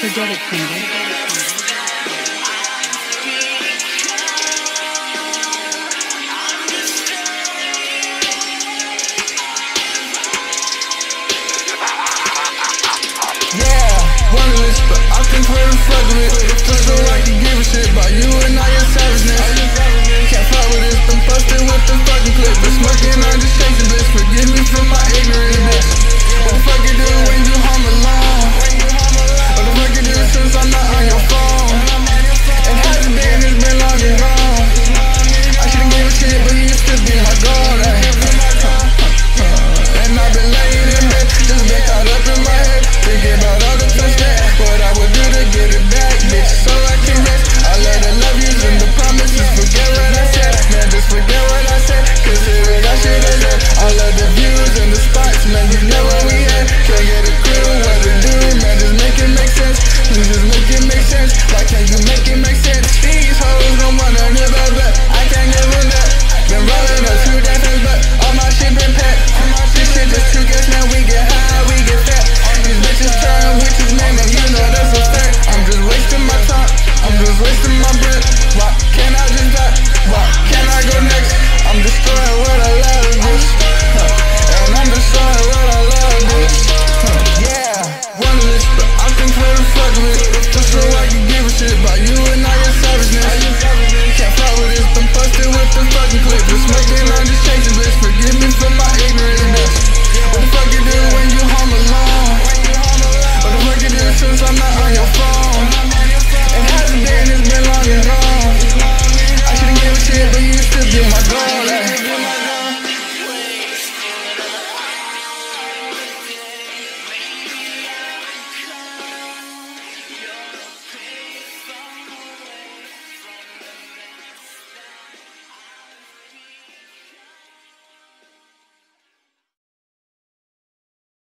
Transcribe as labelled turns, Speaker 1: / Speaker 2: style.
Speaker 1: Forget it, Pringle.